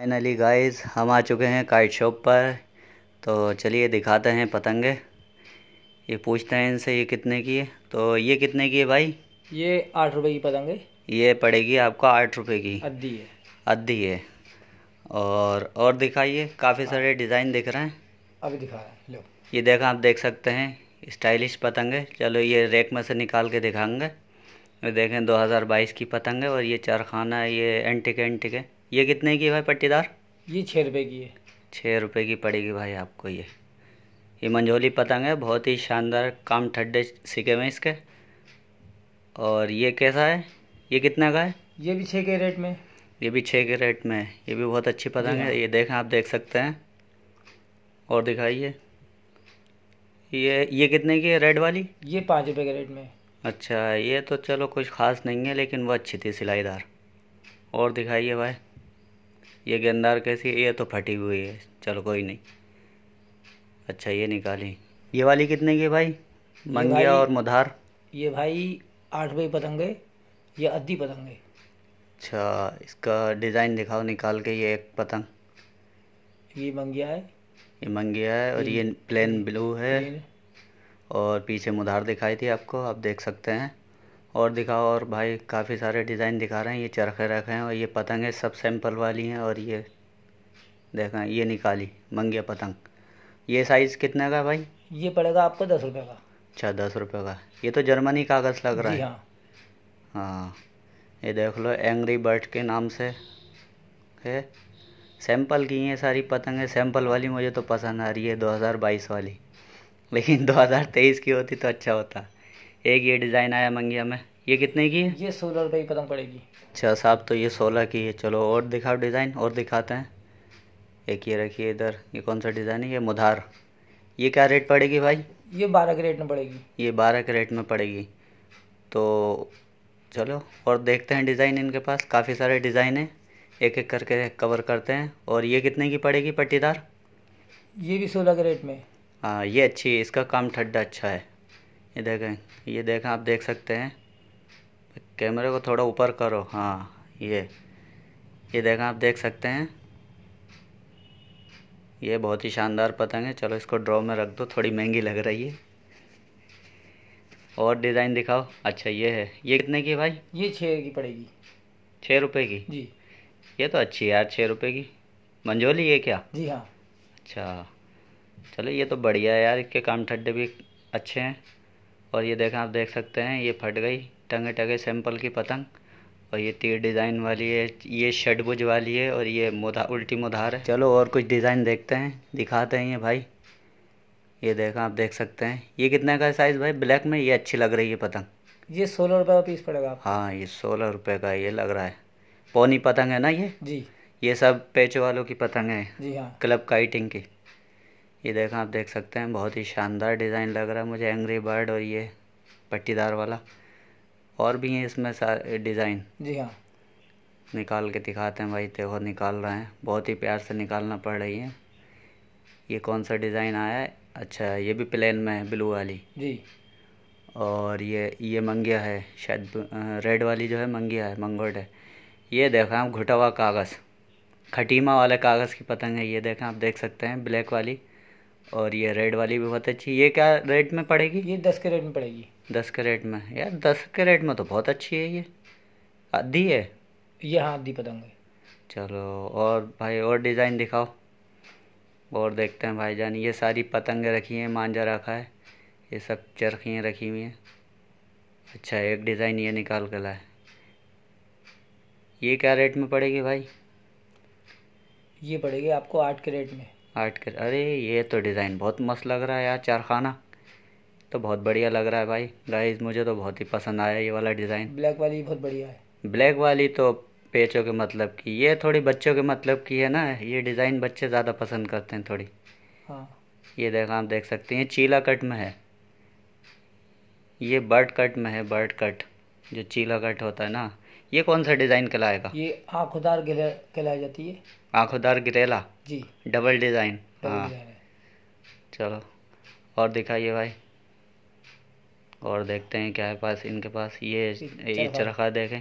Finally guys हम आ चुके हैं काइट शॉप पर। तो चलिए दिखाते हैं पतंगे। ये पूछते हैं इनसे ये कितने की है? तो ये कितने की है भाई? ये आठ रुपए की पतंग। है ये पड़ेगी आपको आठ रुपए की। अद्दी है। अद्धी है। और और दिखाइए काफ़ी सारे डिज़ाइन दिख रहे हैं। अभी दिखा रहे है लो। ये देखा आप देख सकते हैं स्टाइलिश पतंग। है चलो ये रेक में से निकाल के दिखाएँगे ये देखें 2022 की पतंग है और ये चारखाना है ये एंटिक एंटिक है। ये कितने की है भाई पट्टीदार? ये छः रुपये की है। छः रुपये की पड़ेगी भाई आपको ये। ये मंझोली पतंग है बहुत ही शानदार काम ठड्डे सिके में इसके। और ये कैसा है? ये कितना का है? ये भी छः के रेट में। ये भी छः के रेट में। है ये भी बहुत अच्छी पतंग हाँ। है। ये देखें आप देख सकते हैं। और दिखाइए। ये ये कितने की है रेड वाली? ये पाँच रुपये के रेट में। अच्छा ये तो चलो कुछ ख़ास नहीं है लेकिन वो अच्छी थी सिलाईदार। और दिखाइए भाई। ये गेंदार कैसी है? ये तो फटी हुई है। चलो कोई नहीं। अच्छा ये निकाली। ये वाली कितने की है भाई? मंगिया और मुधार। ये भाई आठ की पतंग है ये अद्दी पतंग। है अच्छा इसका डिज़ाइन दिखाओ निकाल के ये एक पतंग। ये मंगिया है। ये मंगिया है और ये प्लेन ब्लू है। और पीछे मुधार दिखाई थी आपको आप देख सकते हैं। और दिखाओ और भाई काफ़ी सारे डिज़ाइन दिखा रहे हैं ये चरखे रखे हैं और ये पतंग है सब सैंपल वाली हैं और ये देखा ये निकाली मंगिया पतंग। ये साइज़ कितने का भाई? ये पड़ेगा आपको दस रुपए का। अच्छा दस रुपये का। ये तो जर्मनी कागज़ लग रहा है? हाँ। हाँ। ये देख लो एंग्री बर्ड के नाम से है। सैंपल की हैं सारी पतंगें सैंपल वाली मुझे तो पसंद आ रही है 2022 वाली। लेकिन 2023 की होती तो अच्छा होता। एक ये डिज़ाइन आया मंगिया में। ये कितने की है? ये सोलह रुपये की पतंग पड़ेगी। अच्छा साहब तो ये सोलह की है। चलो और दिखाओ डिज़ाइन और दिखाते हैं। एक ये रखिए इधर ये कौन सा डिज़ाइन है? ये मुधार। ये क्या रेट पड़ेगी भाई? ये बारह के रेट में पड़ेगी। ये बारह के रेट में पड़ेगी। तो चलो और देखते हैं डिज़ाइन इनके पास। काफ़ी सारे डिज़ाइन हैं। एक एक करके कवर करते हैं। और ये कितने की पड़ेगी पट्टीदार? ये भी सोलह के रेट में। हाँ ये अच्छी है। इसका काम ठड्डा अच्छा है। ये देखें ये देखें आप देख सकते हैं। कैमरे को थोड़ा ऊपर करो हाँ ये ये देखें आप देख सकते हैं। ये बहुत ही शानदार पतंग है चलो इसको ड्रॉ में रख दो थोड़ी महँगी लग रही है। और डिज़ाइन दिखाओ अच्छा ये है ये कितने की भाई? ये छः की पड़ेगी। छः रुपये की? जी। ये तो अच्छी है यार छः रुपये की। मंजोली ये क्या? जी हाँ। अच्छा चलो ये तो बढ़िया है यार इसके काम ठड्डे भी अच्छे हैं। और ये देखें आप देख सकते हैं ये फट गई टंगे टंगे सैंपल की पतंग और ये तीर डिज़ाइन वाली है ये षडभुज वाली है और ये मुधा उल्टी मुधार है। चलो और कुछ डिज़ाइन देखते हैं दिखाते हैं ये भाई। ये देखा आप देख सकते हैं। ये कितने का साइज़ भाई? ब्लैक में ये अच्छी लग रही है पतंग। ये सोलह रुपये का पीस पड़ेगा हाँ ये सोलह रुपये का ये लग रहा है। पौनी पतंग है ना ये? जी। ये सब पेचो वालों की पतंग है। जी हाँ। क्लब काइटिंग की। ये देखा आप देख सकते हैं बहुत ही शानदार डिज़ाइन लग रहा है मुझे एंग्री बर्ड और ये पट्टीदार वाला। और भी हैं इसमें सारे डिज़ाइन। जी हाँ। निकाल के दिखाते हैं भाई देखो निकाल रहे हैं। बहुत ही प्यार से निकालना पड़ रही है। ये कौन सा डिज़ाइन आया है? अच्छा ये भी प्लेन में है ब्लू वाली। जी। और ये ये मंगिया है शायद रेड वाली जो है मंगिया है मंगोट है। ये देखा आप घुटा हुआ कागज़ खटीमा वाले कागज़ की पतंग है ये देखें आप देख सकते हैं ब्लैक वाली। और ये रेड वाली भी बहुत अच्छी ये क्या रेट में पड़ेगी? ये दस के रेट में पड़ेगी। दस के रेट में। यार दस के रेट में तो बहुत अच्छी है ये। आधी है? ये हाँ आधी पतंग है चलो और भाई और डिज़ाइन दिखाओ। और देखते हैं भाईजान ये सारी पतंगें रखी हैं मांझा रखा है। ये सब चरखियाँ रखी हुई हैं। अच्छा एक डिज़ाइन ये निकाल कर लाए। ये क्या रेट में पड़ेगी भाई? ये पड़ेगी आपको आठ के रेट में। आठ के अरे ये तो डिज़ाइन बहुत मस्त लग रहा है यार चारखाना। तो बहुत बढ़िया लग रहा है भाई। गाइस मुझे तो बहुत ही पसंद आया ये वाला डिज़ाइन। ब्लैक वाली बहुत बढ़िया है। ब्लैक वाली तो पेचों के मतलब की ये थोड़ी बच्चों के मतलब की है ना ये डिज़ाइन बच्चे ज़्यादा पसंद करते हैं थोड़ी। हाँ। ये देखा आप देख सकते हैं चीला कट में है। ये बर्ड कट में है बर्ड कट जो चीला कट होता है ना। ये कौन सा डिज़ाइन कहलाएगा? ये आँखोदार कहलाई जाती है। आंखोदार गिरेला जी। Double design. हाँ। चलो। और दिखाइए भाई। और देखते हैं क्या है पास इनके पास। ये ये चरखा। चरखा देखें।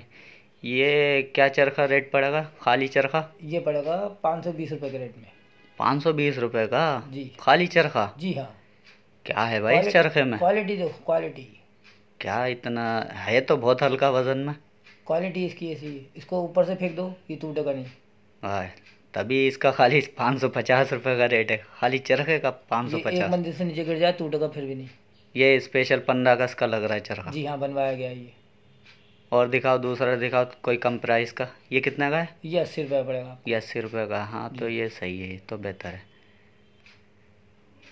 ये क्या चरखा रेट पड़ेगा? खाली चरखा? ये पड़ेगा पाँच सौ बीस रुपये के रेट में। पाँच सौ बीस रुपये का? जी। खाली चरखा? जी हाँ। क्या है भाई इस चरखे में? क्वालिटी देखो क्वालिटी क्या इतना है तो बहुत हल्का वज़न में। क्वालिटी इसकी ऐसी है। इसको ऊपर से फेंक दो ये टूटेगा नहीं। हाँ तभी इसका खाली पाँच सौ पचास रुपये का रेट है। खाली चरखे का पाँच सौ ये एक पचास? मंदिर से नीचे गिर जाए टूटेगा फिर भी नहीं। ये स्पेशल पंद्रह अगस्त का लग रहा है चरखा। जी हाँ बनवाया गया ये। और दिखाओ दूसरा दिखाओ कोई कम प्राइस का? ये कितना का है? ये अस्सी रुपये पड़ेगा ये अस्सी रुपये का हाँ तो ये सही है तो बेहतर है।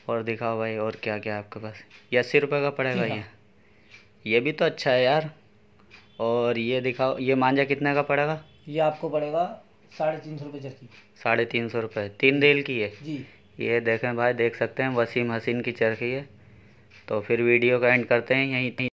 और दिखाओ भाई और क्या क्या आपके पास? ये अस्सी रुपये का पड़ेगा जी ये? हाँ। ये भी तो अच्छा है यार। और ये दिखाओ ये मांझा कितने का पड़ेगा ये आपको पड़ेगा साढ़े तीन सौ रुपये चरखी साढ़े तीन सौ रुपये तीन रेल की है? जी। ये देखें भाई देख सकते हैं वसीम हसीन की चरखी है। तो फिर वीडियो का एंड करते हैं यहीं